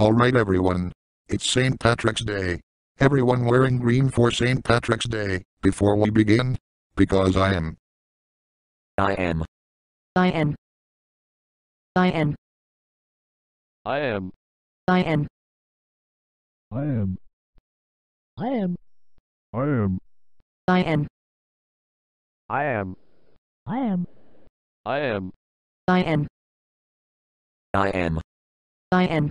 Alright everyone. It's St. Patrick's Day. Everyone wearing green for St. Patrick's Day. Before we begin, because I am. I am. I am. I am. I am. I am. I am. I am. I am. I am. I am. I am. I am. I am. I am. I am.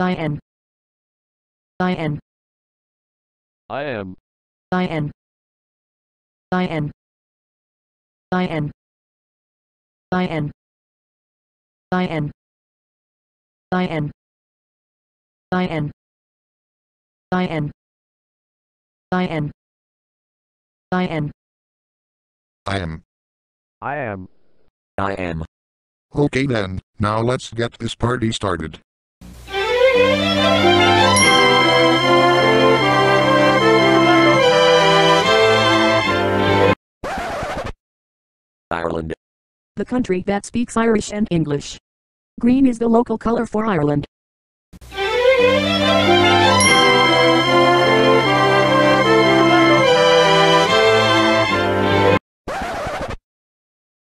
I am. I am. I am. I am. I am. I am. I am. I am. I am. I am. I am. I am. I am. I am. I am. I am. Okay then, now let's get this party started. Ireland. The country that speaks Irish and English. Green is the local color for Ireland.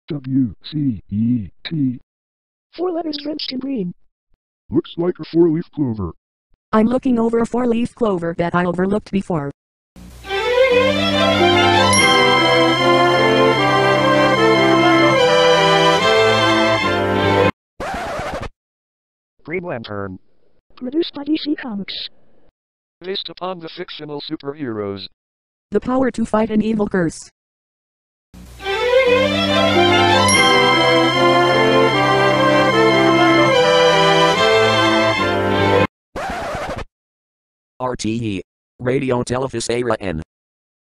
W C E T. Four letters drenched in green. Looks like a four-leaf clover. I'm looking over a four-leaf clover that I overlooked before. Green Lantern. Produced by DC Comics. Based upon the fictional superheroes. The power to fight an evil curse. RTE. Raidió Teilifís Éireann.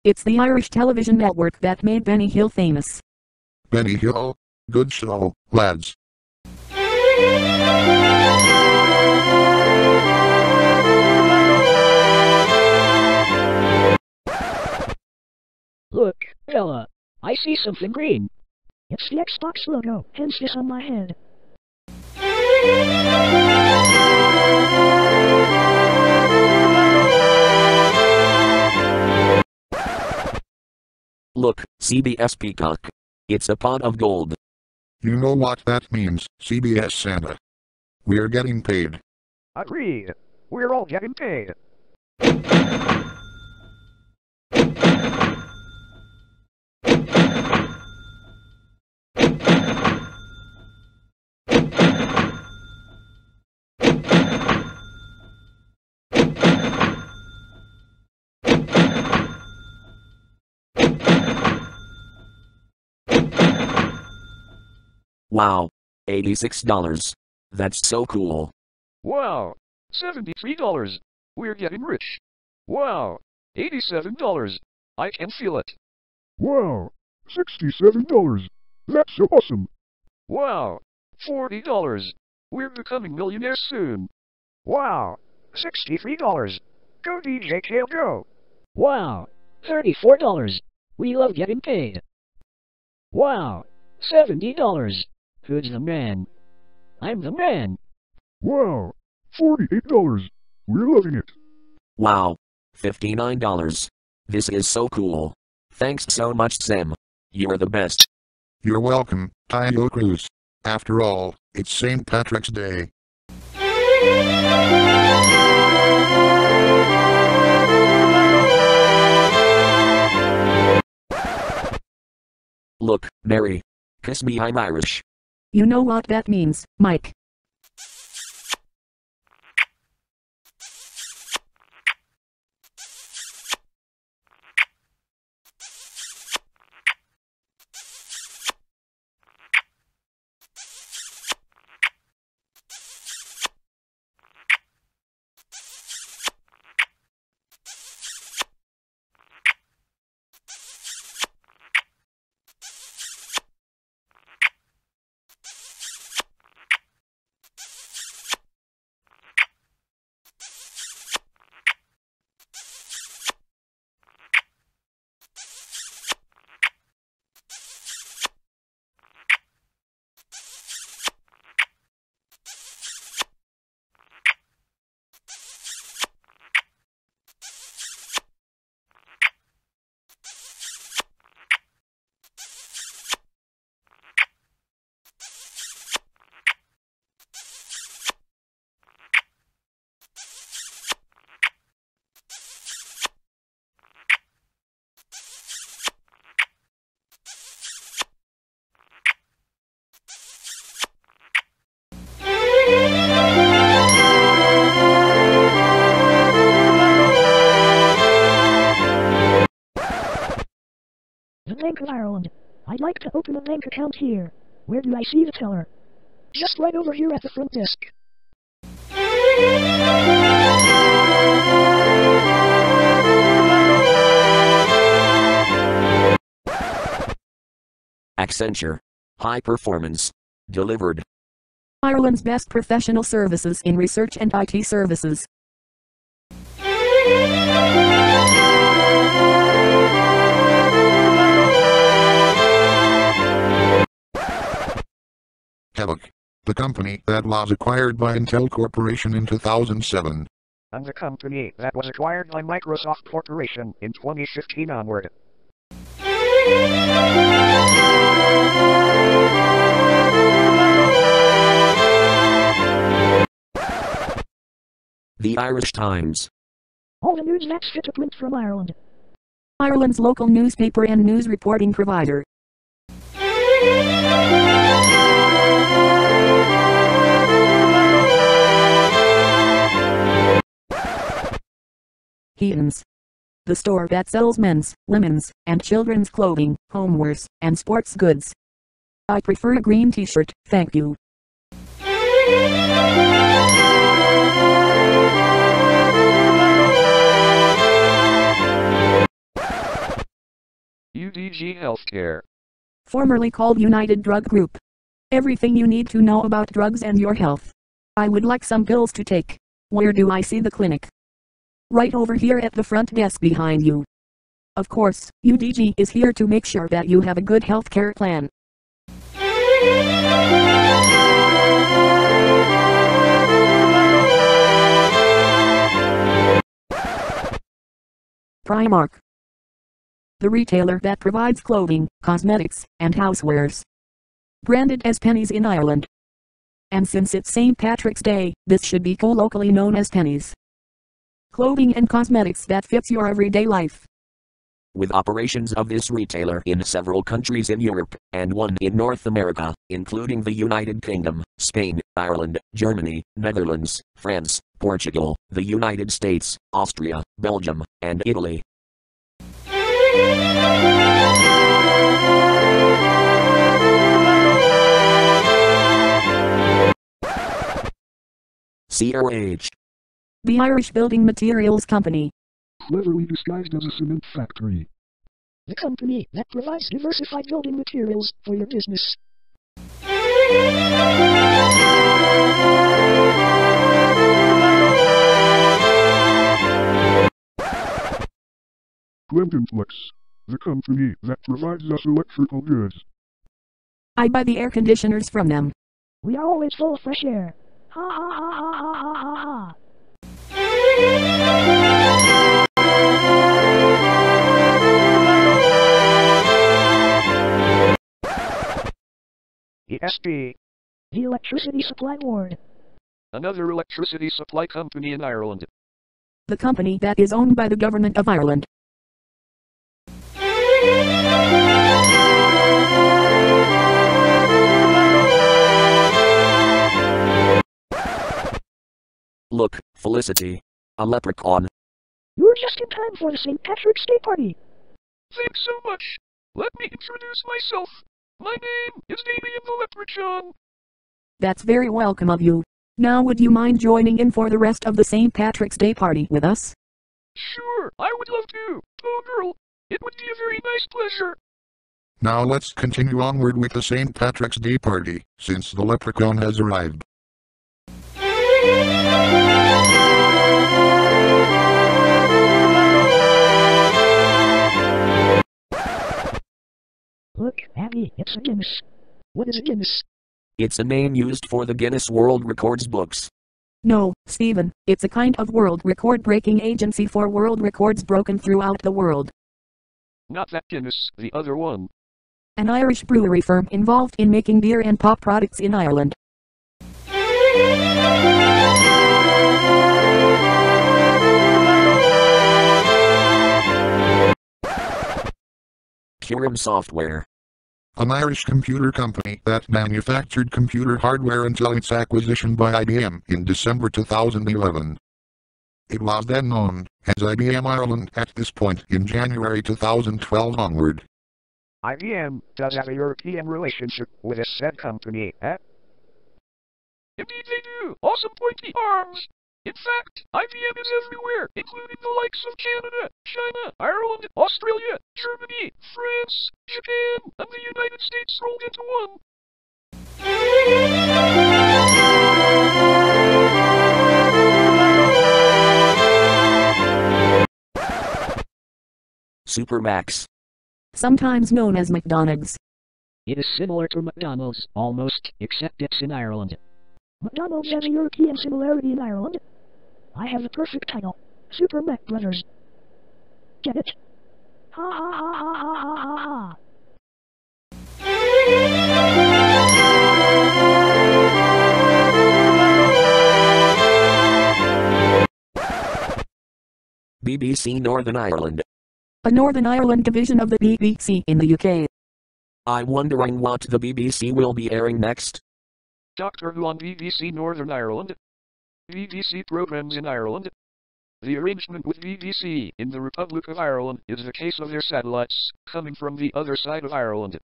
It's the Irish television network that made Benny Hill famous. Benny Hill. Good show, lads. Look, Ella. I see something green. It's the Xbox logo, hence this on my head. Look, CBS Peacock. It's a pot of gold. You know what that means, CBS Santa. We're getting paid. Agreed. We're all getting paid. Wow. $86. That's so cool. Wow. $73. We're getting rich. Wow. $87. I can feel it. Wow. Sixty-seven dollars. That's so awesome. Wow. $40. We're becoming millionaires soon. Wow. $63. Go DJ Kale go. Wow. Thirty-four dollars. We love getting paid. Wow. Seventy dollars. Who's the man? I'm the man. Wow. Forty-eight dollars. We're loving it. Wow. $59. This is so cool. Thanks so much, Sam. You're the best. You're welcome, Taio Cruz. After all, it's St. Patrick's Day. Look, Mary. Kiss me, I'm Irish. You know what that means, Mike. Bank of Ireland. I'd like to open a bank account here. Where do I see the teller? Just right over here at the front desk. Accenture. High performance. Delivered. Ireland's best professional services in research and IT services. Havok. The company that was acquired by Intel Corporation in 2007. And the company that was acquired by Microsoft Corporation in 2015 onward. The Irish Times. All the news that's fit to print from Ireland. Ireland's local newspaper and news reporting provider. Heaton's. The store that sells men's, women's, and children's clothing, homewares, and sports goods. I prefer a green t-shirt, thank you. UDG Healthcare. formerly called United Drug Group. Everything you need to know about drugs and your health. I would like some pills to take. Where do I see the clinic? Right over here at the front desk behind you. Of course, UDG is here to make sure that you have a good health care plan. Primark. The retailer that provides clothing, cosmetics, and housewares. Branded as Penneys in Ireland. And since it's St. Patrick's Day, this should be colloquially known as Penneys. Clothing and cosmetics that fits your everyday life. With operations of this retailer in several countries in Europe, and one in North America, including the United Kingdom, Spain, Ireland, Germany, Netherlands, France, Portugal, the United States, Austria, Belgium, and Italy. CRH. The Irish Building Materials Company. Cleverly disguised as a cement factory. The company that provides diversified building materials for your business. Flex. The company that provides us electrical goods. I buy the air conditioners from them. We are always full of fresh air. Ha ha ha ha ha ha ha ha. ESB. The Electricity Supply Board. Another electricity supply company in Ireland. The company that is owned by the government of Ireland. Look, Felicity. A leprechaun. You're just in time for the St. Patrick's Day party. Thanks so much. Let me introduce myself. My name is Damien the Leprechaun. That's very welcome of you. Now would you mind joining in for the rest of the St. Patrick's Day party with us? Sure, I would love to. Oh, girl, it would be a very nice pleasure. Now let's continue onward with the St. Patrick's Day party, since the leprechaun has arrived. Look, Abby, it's a Guinness. What is a Guinness? It's a name used for the Guinness World Records books. No, Stephen, it's a kind of world record breaking agency for world records broken throughout the world. Not that Guinness, the other one. An Irish brewery firm involved in making beer and pop products in Ireland. Curam Software. An Irish computer company that manufactured computer hardware until its acquisition by IBM in December 2011. It was then known as IBM Ireland at this point in January 2012 onward. IBM does have a European relationship with a said company, eh? Indeed they do. Awesome pointy arms. In fact, IBM is everywhere, including the likes of Canada, China, Ireland, Australia, Germany, France, Japan, and the United States rolled into one. Supermac's. sometimes known as McDonald's. It is similar to McDonald's, almost, except it's in Ireland. McDonald's has a European similarity in Ireland. I have the perfect title. Super Mac Brothers. Get it? Ha ha ha ha ha ha ha ha. BBC Northern Ireland. A Northern Ireland division of the BBC in the UK. I'm wondering what the BBC will be airing next. Doctor Who on BBC Northern Ireland. BBC programs in Ireland. The arrangement with BBC in the Republic of Ireland is the case of their satellites coming from the other side of Ireland.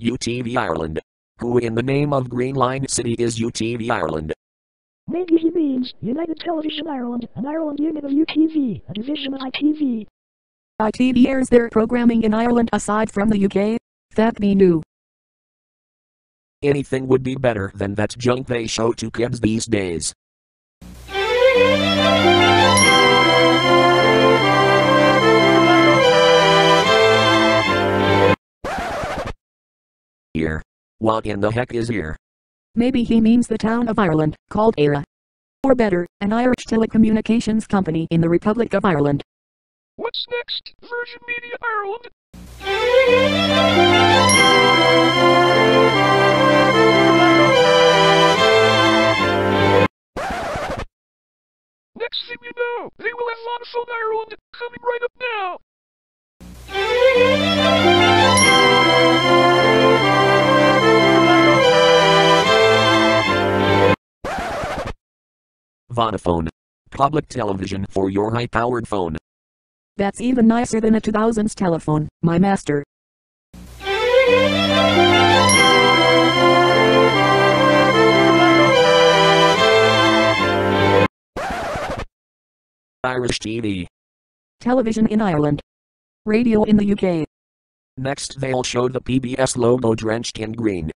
UTV Ireland. Who in the name of Green Line City is UTV Ireland? Maybe he means United Television Ireland, an Ireland unit of UTV, a division of ITV. ITV airs their programming in Ireland aside from the UK. That be new. Anything would be better than that junk they show to kids these days. Eir. What in the heck is Eir? Maybe he means the town of Ireland, called Era. Or better, an Irish telecommunications company in the Republic of Ireland. What's next? Virgin Media Ireland? Next thing you know, they will have Vodafone Ireland coming right up now. Vodafone. Public television for your high-powered phone. That's even nicer than a 2000s telephone, my master. Irish TV. Television in Ireland. Radio in the UK. Next they'll show the PBS logo drenched in green.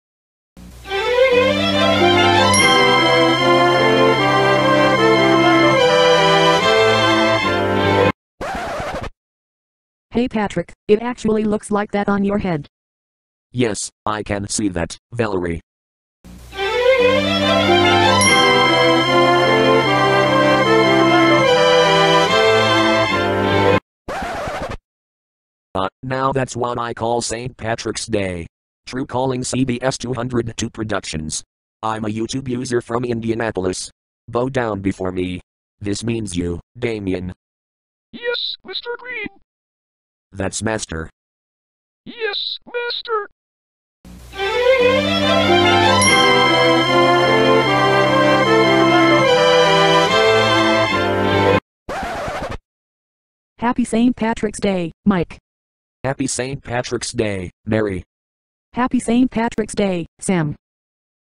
Hey Patrick, it actually looks like that on your head. Yes, I can see that, Valerie. Uh, now that's what I call St. Patrick's Day. True calling CBS 202 Productions. I'm a YouTube user from Indianapolis. Bow down before me. This means you, Damien. Yes, Mr. Green. That's Master. Yes, Master. Happy St. Patrick's Day, Mike. Happy St. Patrick's Day, Mary. Happy St. Patrick's Day, Sam.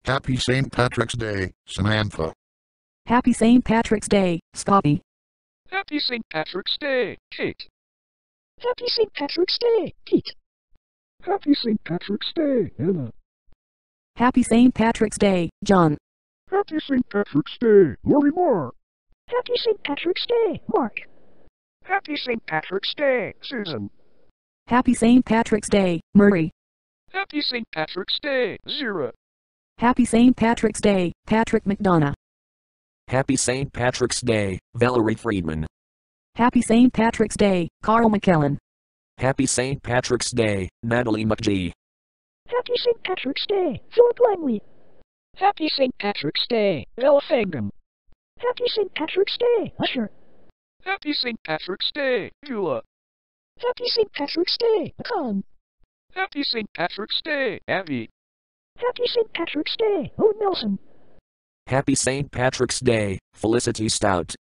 Happy St. Patrick's Day, Samantha. Happy St. Patrick's Day, Scotty. Happy St. Patrick's Day, Kate. Happy St. Patrick's Day, Pete. Happy St. Patrick's Day, Anna. Happy St. Patrick's Day, John. Happy St. Patrick's Day, Lori Moore. Happy St. Patrick's Day, Mark. Happy St. Patrick's Day, Susan. Happy St. Patrick's Day, Murray. Happy St. Patrick's Day, Zira. Happy St. Patrick's Day, Patrick McDonough. Happy St. Patrick's Day, Valerie Friedman. Happy St. Patrick's Day, Carl McKellen. Happy St. Patrick's Day, Natalie McGee. Happy St. Patrick's Day, Philip Langley. Happy St. Patrick's Day, Ella Fagum. Happy St. Patrick's Day, Usher. Happy St. Patrick's Day, Eula. Happy St. Patrick's Day, Con. Happy St. Patrick's Day, Abby. Happy St. Patrick's Day, Owen Nelson. Happy St. Patrick's Day, Felicity Stout.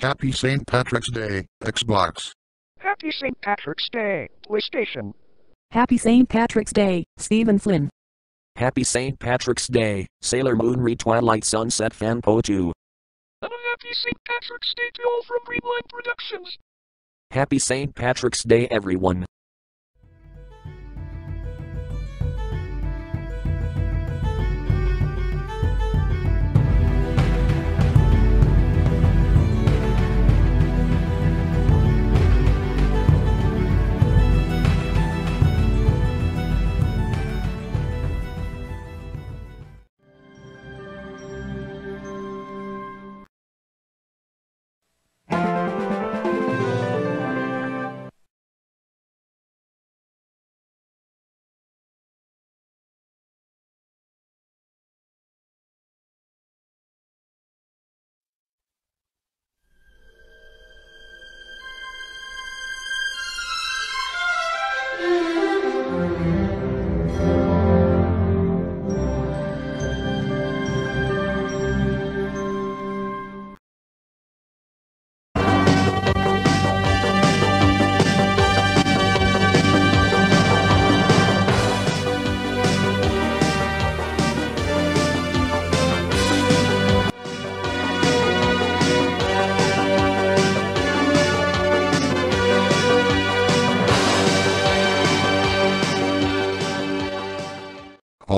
Happy St. Patrick's Day, Xbox. Happy St. Patrick's Day, PlayStation. Happy St. Patrick's Day, Stephen Flynn. Happy St. Patrick's Day, Sailor Moon Re Twilight Sunset Fanpo 2. And a happy St. Patrick's Day to all from Greenline Productions. Happy St. Patrick's Day, everyone.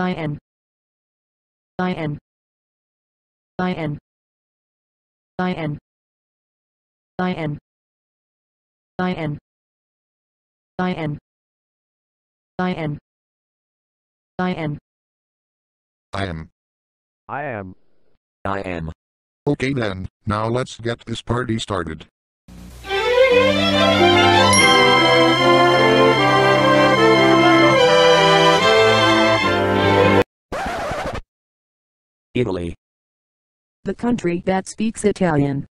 I am. I am. I am. I am. I am. I am. I am. I am. I am. I am. I am. I am. Okay then, now let's get this party started. Italy. The country that speaks Italian.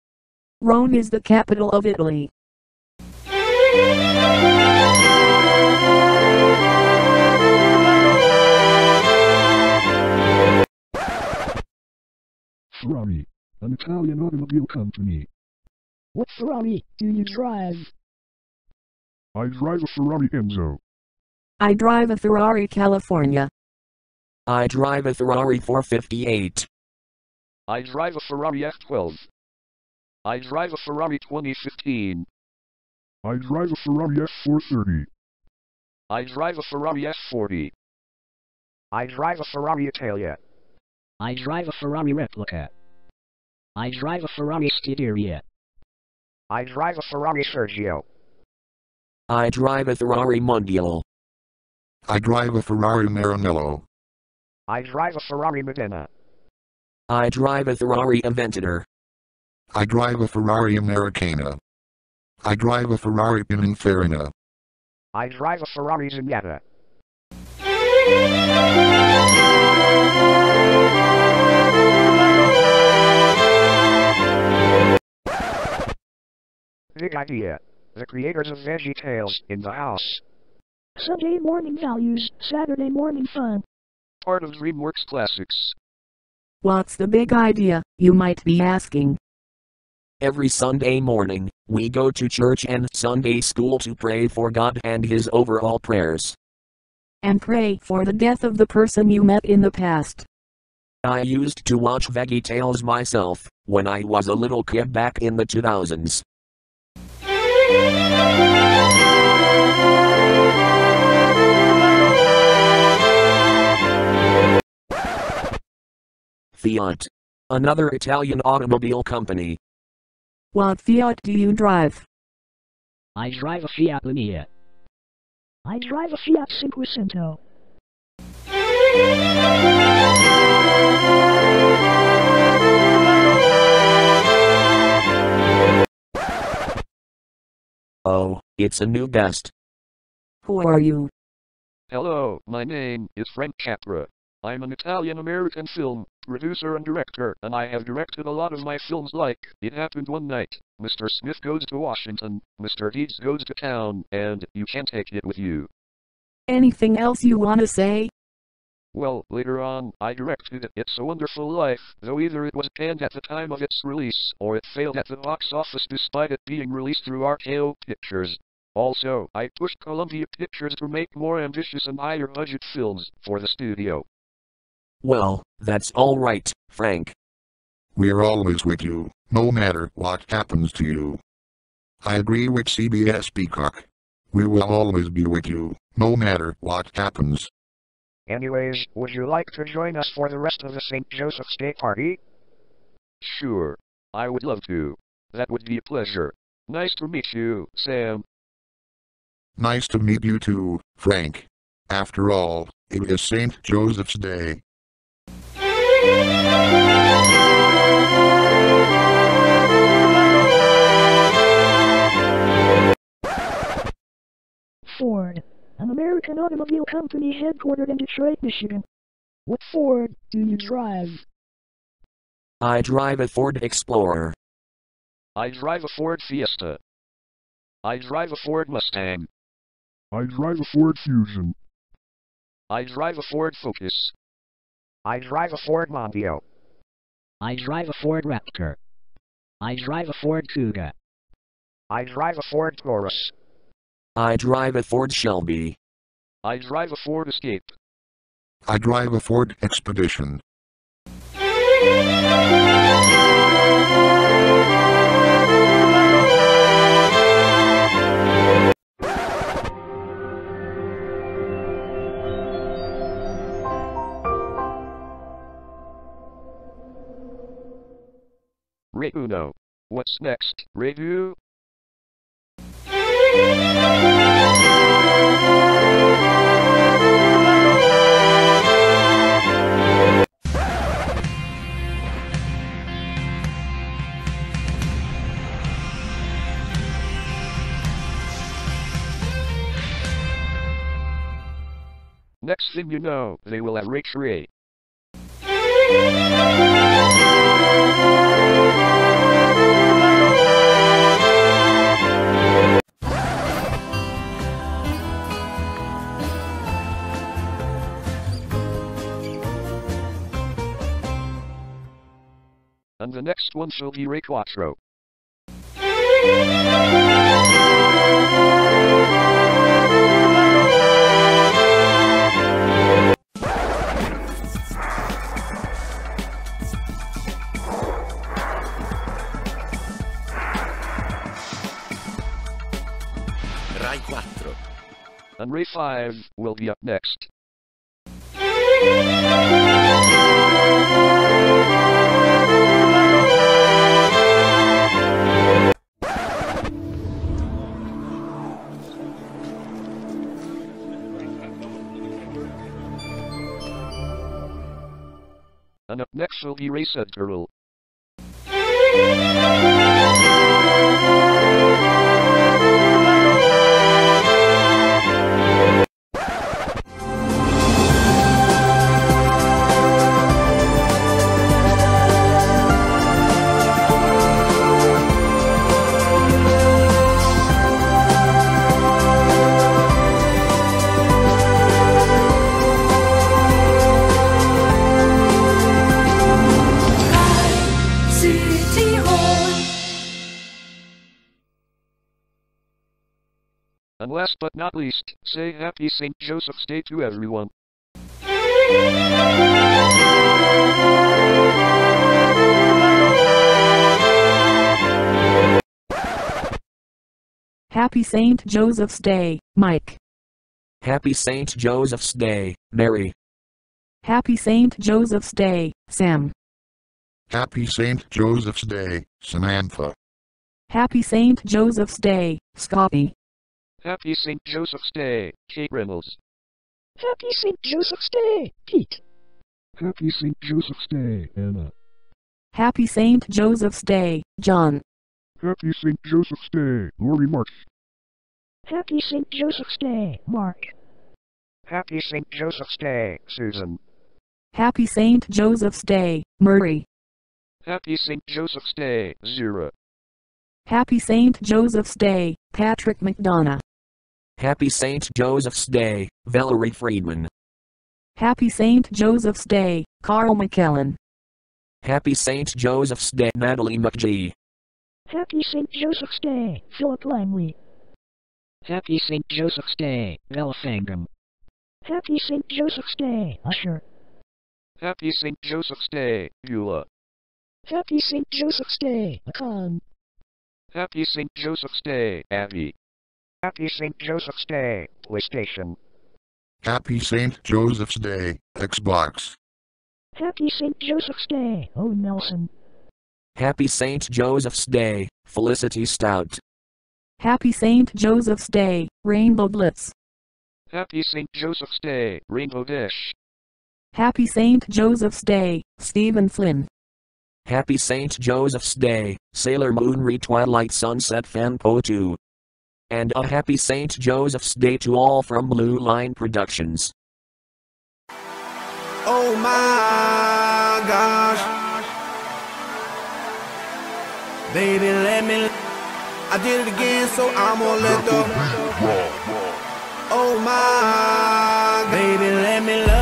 Rome is the capital of Italy. Ferrari. An Italian automobile company. What Ferrari do you drive? I drive a Ferrari Enzo. I drive a Ferrari California. I drive a Ferrari 458. I drive a Ferrari F12. I drive a Ferrari 2015. I drive a Ferrari F430. I drive a Ferrari F40. I drive a Ferrari Italia. I drive a Ferrari replica. I drive a Ferrari Scuderia. I drive a Ferrari Sergio. I drive a Ferrari Mondial. I drive a Ferrari Maranello. I drive a Ferrari Modena. I drive a Ferrari Aventador. I drive a Ferrari Americana. I drive a Ferrari Pininfarina. I drive a Ferrari Zenyatta. Big idea. The creators of Veggie Tales in the house. Sunday morning values, Saturday morning fun. Part of DreamWorks Classics. What's the big idea, you might be asking? Every Sunday morning, we go to church and Sunday school to pray for God and His overall prayers. And pray for the death of the person you met in the past. I used to watch Veggie Tales myself when I was a little kid back in the 2000s. Fiat. Another Italian automobile company. What Fiat do you drive? I drive a Fiat Linea. I drive a Fiat Cinquecento. Oh, it's a new guest. Who are you? Hello, my name is Frank Capra. I'm an Italian-American film producer and director, and I have directed a lot of my films like It Happened One Night, Mr. Smith Goes to Washington, Mr. Deeds Goes to Town, and You Can't Take It With You. Anything else you wanna say? Well, later on, I directed It's a Wonderful Life, though either it was panned at the time of its release, or it failed at the box office despite it being released through RKO Pictures. Also, I pushed Columbia Pictures to make more ambitious and higher budget films for the studio. Well, that's alright, Frank. We're always with you, no matter what happens to you. I agree with CBS Peacock. We will always be with you, no matter what happens. Anyways, would you like to join us for the rest of the St. Joseph's Day party? Sure. I would love to. That would be a pleasure. Nice to meet you, Sam. Nice to meet you too, Frank. After all, it is St. Joseph's Day. Ford, an American automobile company headquartered in Detroit, Michigan. What Ford do you drive? I drive a Ford Explorer. I drive a Ford Fiesta. I drive a Ford Mustang. I drive a Ford Fusion. I drive a Ford Focus. I drive a Ford Mondeo. I drive a Ford Raptor. I drive a Ford Kuga. I drive a Ford Taurus. I drive a Ford Shelby. I drive a Ford Escape. I drive a Ford Expedition. Uno. What's next, Review? Next thing you know, they will have Rick Ray. And the next one shall be Rai Quattro. Rai 4. And Rai 5 will be up next. And up next will be Ray Girl. And last but not least, say Happy St. Joseph's Day to everyone. Happy St. Joseph's Day, Mike. Happy St. Joseph's Day, Mary. Happy St. Joseph's Day, Sam. Happy St. Joseph's Day, Samantha. Happy St. Joseph's Day, Scotty. Happy St. Joseph's Day, Kate Reynolds. Happy St. Joseph's Day, Pete. Happy St. Joseph's Day, Anna. Happy St. Joseph's Day, John. Happy St. Joseph's Day, Lori March. Happy St. Joseph's Day, Mark. Happy St. Joseph's Day, Susan. Happy St. Joseph's Day, Murray. Happy St. Joseph's Day, Zira. Happy St. Joseph's Day, Patrick McDonough. Happy St. Joseph's Day, Valerie Friedman. Happy St. Joseph's Day, Carl McKellen. Happy St. Joseph's Day, Natalie McGee. Happy St. Joseph's Day, Philip Langley. Happy St. Joseph's Day, Bella Fangam. Happy St. Joseph's Day, Usher. Happy St. Joseph's Day, Beulah. Happy St. Joseph's Day, Akan. Happy St. Joseph's Day, Abby. Happy St. Joseph's Day, PlayStation. Happy St. Joseph's Day, Xbox. Happy St. Joseph's Day, O Nelson. Happy St. Joseph's Day, Felicity Stout. Happy St. Joseph's Day, Rainbow Blitz. Happy St. Joseph's Day, Rainbow Dish. Happy St. Joseph's Day, Stephen Flynn. Happy St. Joseph's Day, Sailor Moon Re Twilight Sunset Fanpo 2. And a happy St. Joseph's Day to all from Blue Line Productions. Oh my gosh. Baby, let me. I did it again, so I'm gonna let the. Oh my. Baby, let me love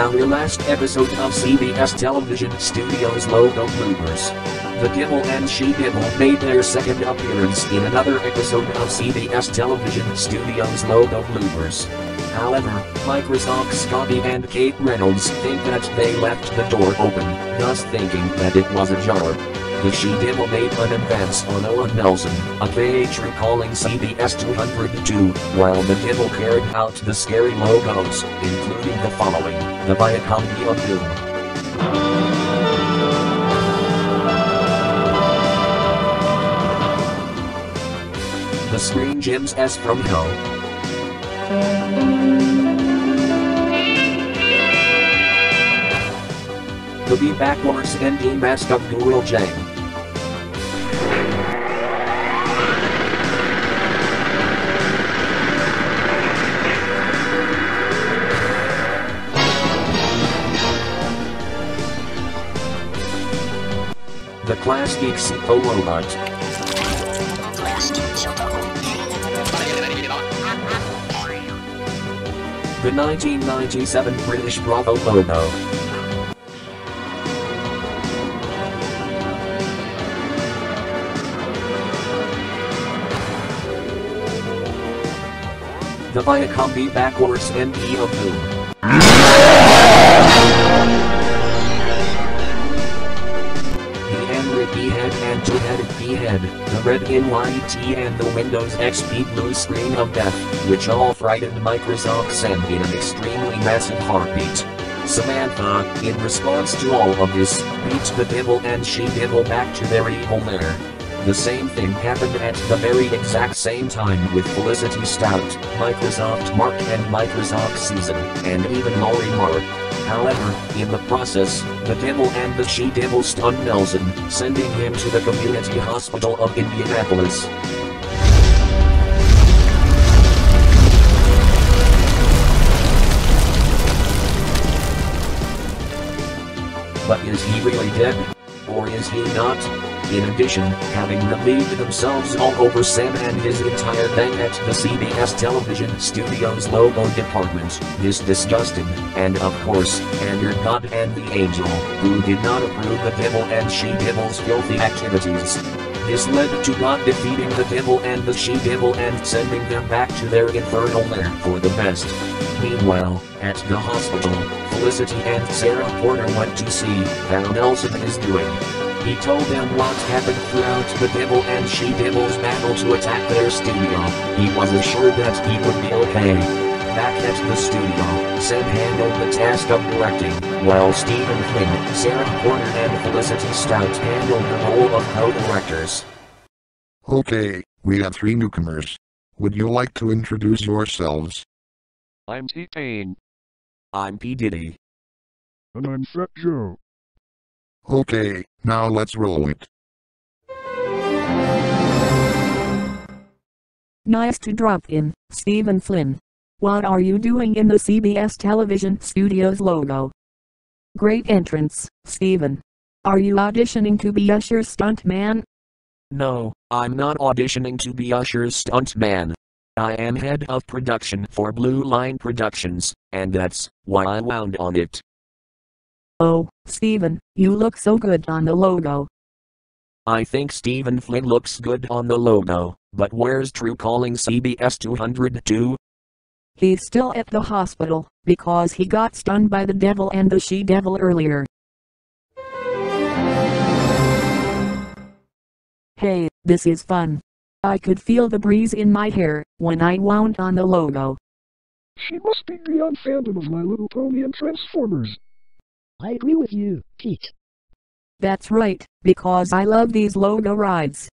our last episode of CBS Television Studios logo bloopers, the Dibble and She Dibble made their second appearance in another episode of CBS Television Studios logo bloopers. However, Microsoft Scotty and Kate Reynolds think that they left the door open, thus thinking that it was ajar. The She Dibble made an advance on Owen Nelson, a page recalling CBS 202, while the Dibble carried out the scary logos, including the following, the Biocomedy of Doom. The Screen Gems S from Hell. The Be Backwards ND Mask of Guru Jang. Geek The 1997 British Bravo logo. The Viacom B backwards NP of Boom. Red NYT and the Windows XP blue screen of death, which all frightened Microsoft Sam in an extremely massive heartbeat. Samantha, in response to all of this, beats the devil and she devil back to their evil lair. The same thing happened at the very exact same time with Felicity Stout, Microsoft Mark and Microsoft Season, and even Maury Mark. However, in the process, the devil and the she-devil stun Nelson, sending him to the community hospital of Indianapolis. But is he really dead? Or is he not? In addition, having relieved themselves all over Sam and his entire gang at the CBS television studios logo department, this disgusting, and of course, angered God and the angel, who did not approve the devil and she-devil's filthy activities. This led to God defeating the devil and the she-devil and sending them back to their infernal lair for the best. Meanwhile, at the hospital, Felicity and Sarah Porter went to see how Nelson is doing. He told them what happened throughout the devil and she-devil's battle to attack their studio. He was assured that he would be okay. Back at the studio, Sam handled the task of directing, while Stephen Flynn, Sarah Porter and Felicity Stout handled the role of co-directors. Okay, we have three newcomers. Would you like to introduce yourselves? I'm T-Pain. I'm P. Diddy. And I'm Fat Joe. Okay, now let's roll it. Nice to drop in, Stephen Flynn. What are you doing in the CBS television studios logo? Great entrance, Stephen. Are you auditioning to be Usher's stuntman? No, I'm not auditioning to be Usher's stuntman. I am head of production for Blue Line Productions, and that's why I wound on it. Oh, Stephen, you look so good on the logo. I think Stephen Flynn looks good on the logo, but where's True Calling CBS 202? He's still at the hospital, because he got stunned by the devil and the she-devil earlier. Hey, this is fun. I could feel the breeze in my hair, when I wound on the logo. She must be beyond fandom of My Little Pony and Transformers. I agree with you, Pete. That's right, because I love these logo rides.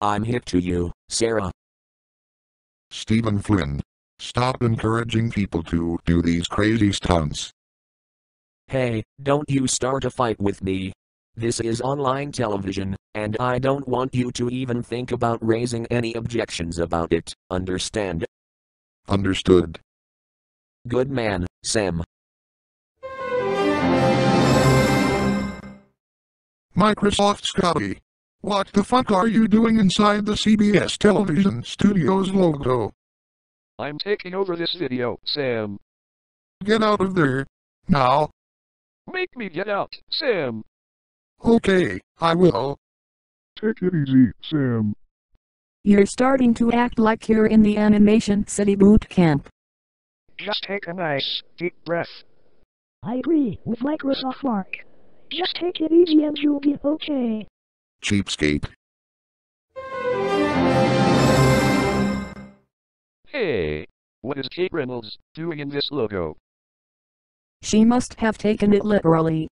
I'm hip to you, Sarah. Stephen Flynn. Stop encouraging people to do these crazy stunts. Hey, don't you start a fight with me. This is online television, and I don't want you to even think about raising any objections about it, understand? Understood. Good man, Sam. Microsoft Scotty. What the fuck are you doing inside the CBS television studios logo? I'm taking over this video, Sam. Get out of there. Now. Make me get out, Sam. Okay, I will. Take it easy, Sam. You're starting to act like you're in the Animation City boot camp. Just take a nice, deep breath. I agree with Microsoft Mark. Just take it easy and you'll be okay. Cheapskate. Hey, what is Kate Reynolds doing in this logo? She must have taken it literally.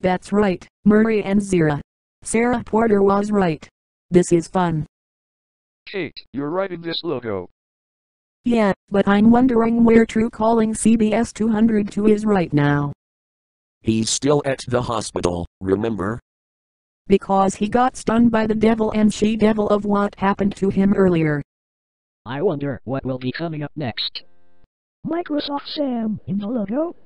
That's right, Murray and Zira. Sarah Porter was right. This is fun. Kate, you're writing this logo. Yeah, but I'm wondering where True Calling CBS 202 is right now. He's still at the hospital, remember? Because he got stunned by the devil and she-devil of what happened to him earlier. I wonder what will be coming up next. Microsoft Sam in the logo.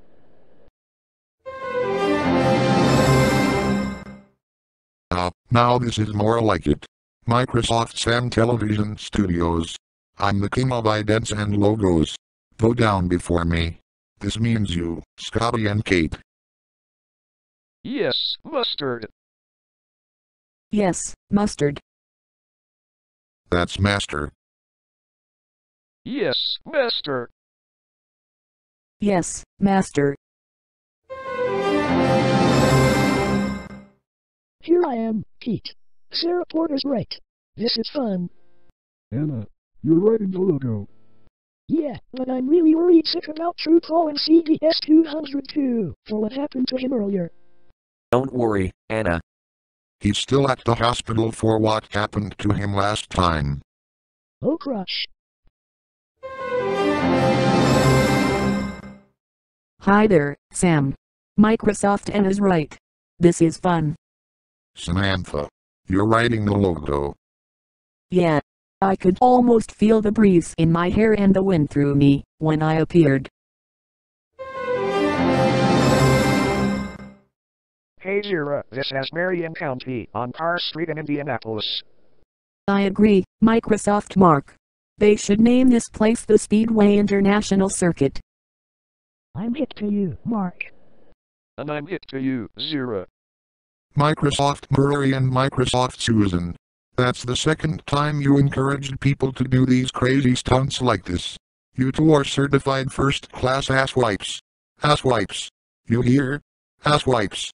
Ah, now this is more like it. Microsoft Sam Television Studios. I'm the king of idents and logos. Go down before me. This means you, Scotty and Kate. Yes, mustard. Yes, mustard. That's master. Yes, master. Yes, master. Here I am, Pete. Sarah Porter's right. This is fun. Anna, you're writing the logo. Yeah, but I'm really worried sick about True and CBS 202 for what happened to him earlier. Don't worry, Anna. He's still at the hospital for what happened to him last time. Oh crush. Hi there, Sam. Microsoft N is right. This is fun. Samantha. You're writing the logo. Yeah. I could almost feel the breeze in my hair and the wind through me when I appeared. Hey Zira, this is Marion County on Carr Street in Indianapolis. I agree, Microsoft Mark. They should name this place the Speedway International Circuit. I'm hit to you, Mark. And I'm hit to you, Zira. Microsoft Murray and Microsoft Susan. That's the second time you encouraged people to do these crazy stunts like this. You two are certified first class asswipes. Asswipes. You hear? Asswipes.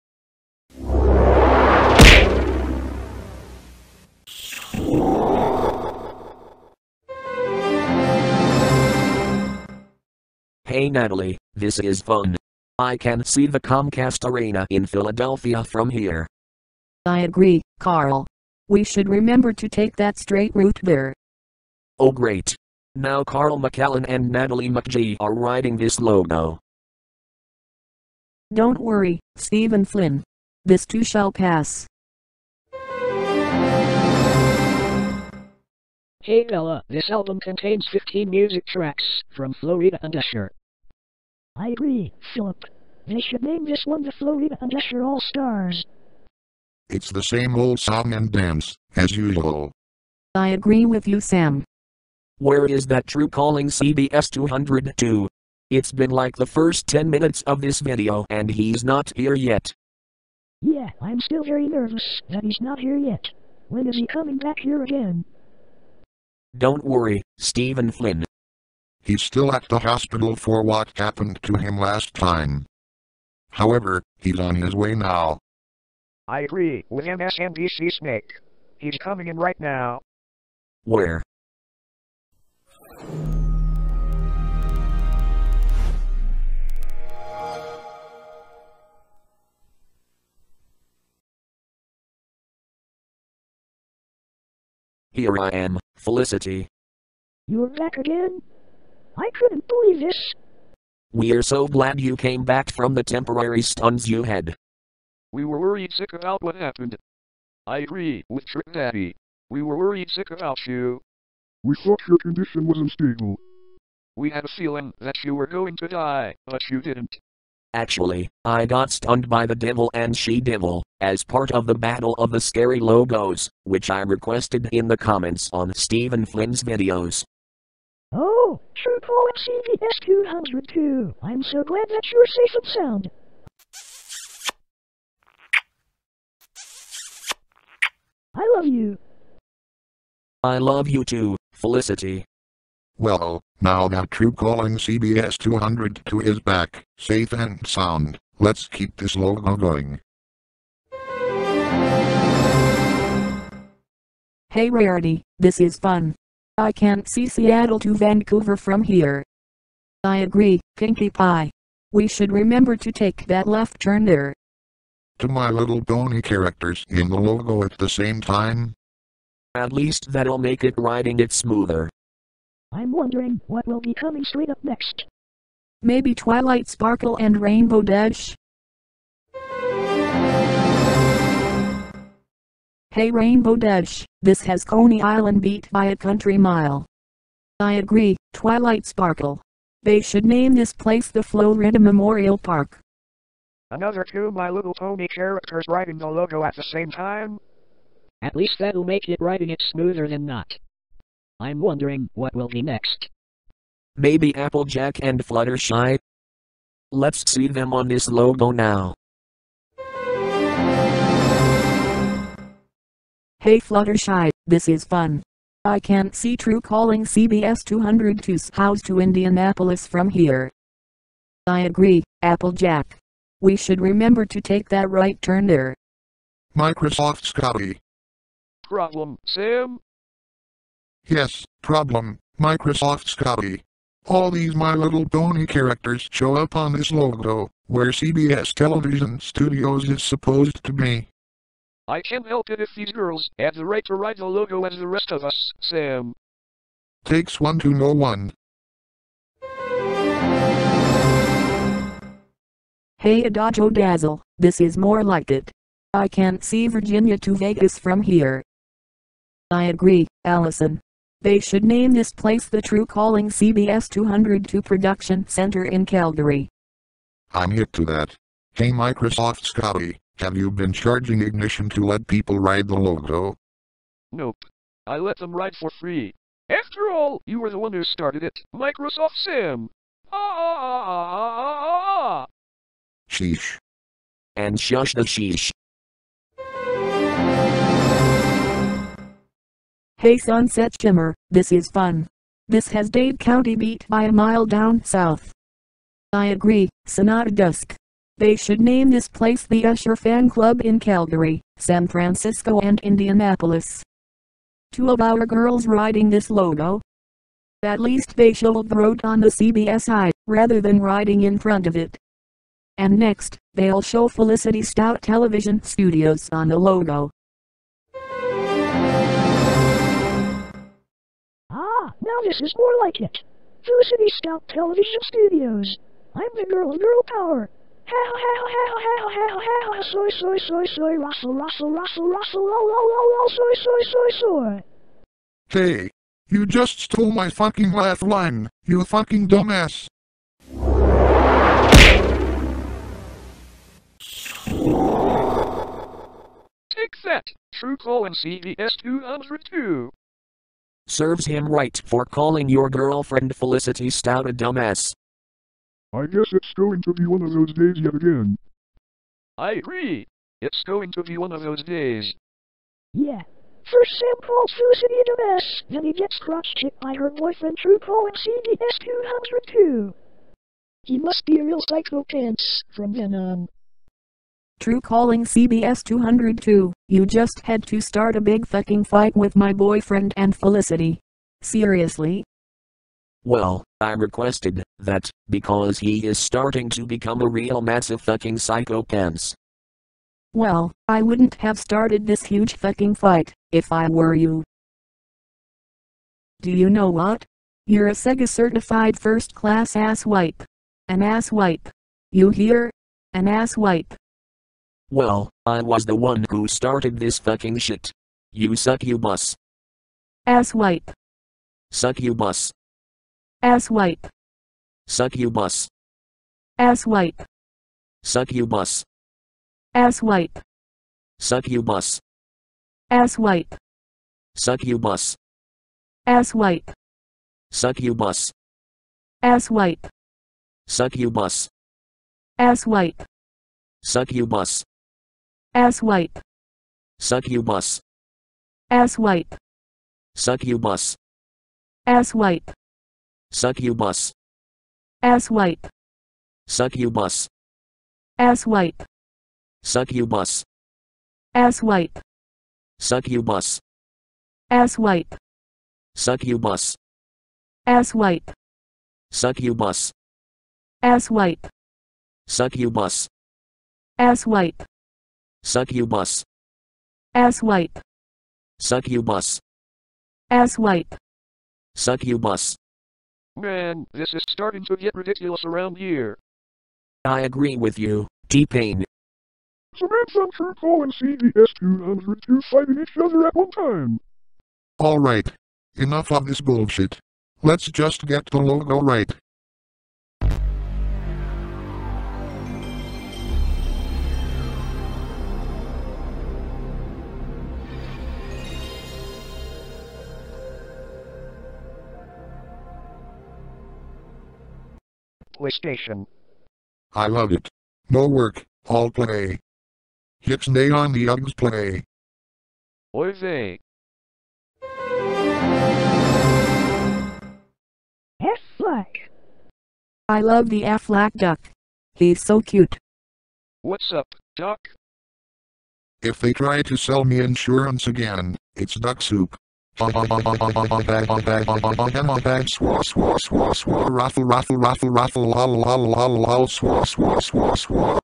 Hey Natalie, this is fun. I can see the Comcast Arena in Philadelphia from here. I agree, Carl. We should remember to take that straight route there. Oh great. Now Carl McCallan and Natalie McGee are writing this logo. Don't worry, Stephen Flynn. This too shall pass. Hey Bella, this album contains 15 music tracks from Florida and Usher. I agree, Philip. They should name this one the Florida and Usher All Stars. It's the same old song and dance, as usual. I agree with you, Sam. Where is that true calling CBS 202? It's been like the first 10 minutes of this video and he's not here yet. Yeah, I'm still very nervous that he's not here yet. When is he coming back here again? Don't worry, Stephen Flynn. He's still at the hospital for what happened to him last time. However, he's on his way now. I agree with MSNBC Snake. He's coming in right now. Where? Here I am, Felicity. You're back again? I couldn't believe this. We're so glad you came back from the temporary stuns you had. We were worried sick about what happened. I agree with Trick Daddy. We were worried sick about you. We thought your condition was unstable. We had a feeling that you were going to die, but you didn't. Actually, I got stunned by the devil and she devil, as part of the battle of the scary logos, which I requested in the comments on Stephen Flynn's videos. Oh, True Paul at CBS 202. I'm so glad that you're safe and sound. I love you. I love you too, Felicity. Well, now that True Calling CBS 202 is back, safe and sound, let's keep this logo going. Hey Rarity, this is fun. I can't see Seattle to Vancouver from here. I agree, Pinkie Pie. We should remember to take that left turn there. To my little pony characters in the logo at the same time. At least that'll make it riding it smoother. I'm wondering what will be coming straight up next. Maybe Twilight Sparkle and Rainbow Dash? Hey Rainbow Dash, this has Coney Island beat by a country mile. I agree, Twilight Sparkle. They should name this place the Florida Memorial Park. Another two My Little Pony characters writing the logo at the same time? At least that'll make it writing it smoother than not. I'm wondering what will be next. Maybe Applejack and Fluttershy? Let's see them on this logo now. Hey Fluttershy, this is fun. I can't see True calling CBS 202's house to Indianapolis from here. I agree, Applejack. We should remember to take that right turn there. Microsoft's copy. Problem, Sam? Yes, problem, Microsoft's copy. All these My Little Pony characters show up on this logo, where CBS Television Studios is supposed to be. I can't help it if these girls have the right to write the logo as the rest of us, Sam. Takes one to know one. Hey Adagio Dazzle, this is more like it. I can't see Virginia to Vegas from here. I agree, Allison. They should name this place the True Calling CBS 202 Production Center in Calgary. I'm hip to that. Hey Microsoft Scotty, have you been charging Ignition to let people ride the logo? Nope. I let them ride for free. After all, you were the one who started it, Microsoft Sam. Ah ah ah ah ah ah ah. Sheesh. And shush the sheesh. Hey Sunset Shimmer, this is fun. This has Dade County beat by a mile down south. I agree, Sonata Dusk. They should name this place the Usher Fan Club in Calgary, San Francisco and Indianapolis. Two of our girls riding this logo. At least they should wrote on the CBS side, rather than riding in front of it. And next, they'll show Felicity Stout Television Studios on the logo. Now this is more like it. Felicity Stout Television Studios. I'm the girl of girl power. How, how, how, how, how, how, soy, soy, soy, soy, rustle, rustle, rustle, rustle, oh, oh, oh, oh, soy, soy, soy, soy. Hey, you just stole my fucking last line, you fucking dumbass. Take that, True Calling CBS 202. Serves him right for calling your girlfriend Felicity Stout a dumbass. I guess it's going to be one of those days yet again. I agree. It's going to be one of those days. Yeah. First Sam calls Felicity a dumbass, then he gets crotch kicked by her boyfriend True Calling CBS 202. He must be a real psycho pants from then on. True calling CBS 202. You just had to start a big fucking fight with my boyfriend and Felicity. Seriously? Well, I requested that because he is starting to become a real massive fucking psychopath. Well, I wouldn't have started this huge fucking fight if I were you. Do you know what? You're a Sega certified first class asswipe. An asswipe. You hear? An ass wipe. Well, I was the one who started this fucking shit. You suck Yubus. Swipe. Suck you bus. Ass wipe. Suck you bus. Ass wipe. Suck you bus. Ass wipe. Suck you bus. Ass wipe. Suck you bus. Ass wipe. Suck you bus. Ass wipe. Suck you bus. Ass wipe. Suck Succubus. Asswipe. Succubus. you Succubus. Man, this is starting to get ridiculous around here. I agree with you, T-Pain. Submit some Triple and CDS-202 fighting each other at one time. Alright. Enough of this bullshit. Let's just get the logo right. PlayStation. I love it. No work, all play. Hit stay on the Uggs play. Oy vey. F flag. I love the Aflac duck. He's so cute. What's up, duck? If they try to sell me insurance again, it's duck soup. Swa swa swa swa raffle raffle raffle raffle lol lol lol lol swa swa swa swa.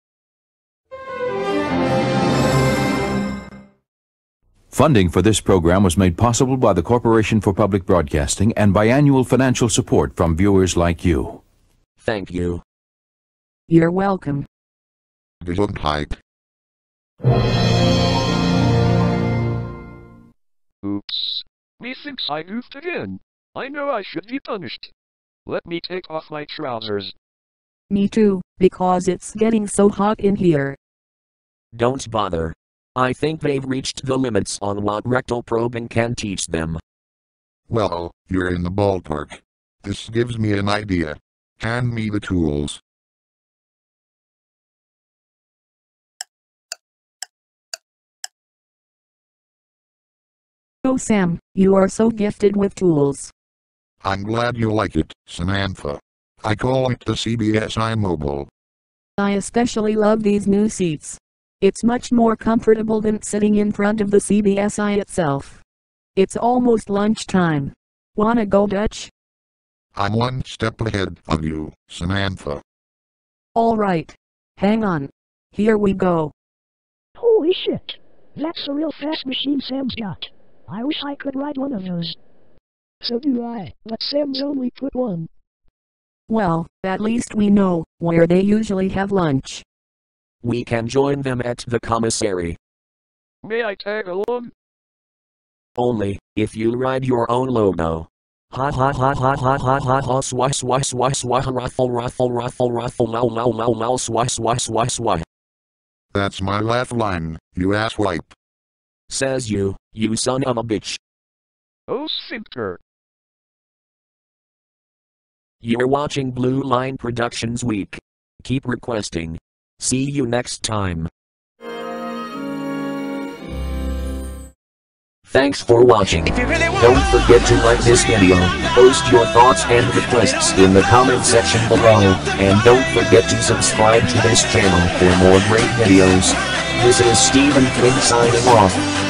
Funding for this program was made possible by the Corporation for Public Broadcasting and by annual financial support from viewers like you. Thank you. You're welcome. Gesundheit. Oops. Methinks I goofed again. I know I should be punished. Let me take off my trousers. Me too, because it's getting so hot in here. Don't bother. I think they've reached the limits on what rectal probing can teach them. Well, you're in the ballpark. This gives me an idea. Hand me the tools. Oh Sam, you are so gifted with tools. I'm glad you like it, Samantha. I call it the CBS iMobile. I especially love these new seats. It's much more comfortable than sitting in front of the CBSI itself. It's almost lunchtime. Wanna go Dutch? I'm one step ahead of you, Samantha. Alright. Hang on. Here we go. Holy shit. That's a real fast machine Sam's got. I wish I could ride one of those. So do I, but Sam's only put one. Well, at least we know where they usually have lunch. We can join them at the commissary. May I tag along? Only, if you ride your own logo. Ha ha ha ha ha ha ha ha swi swi swi swi ruffle ruffle ruffle ruffle low low low low swi swi swi swi. That's my last line, you asswipe. Says you, you son of a bitch. Oh, Sinker. You're watching Blue Line Productions Week. Keep requesting. See you next time. Thanks for watching. Don't forget to like this video, post your thoughts and requests in the comment section below, and don't forget to subscribe to this channel for more great videos. This is Stephen King signing off.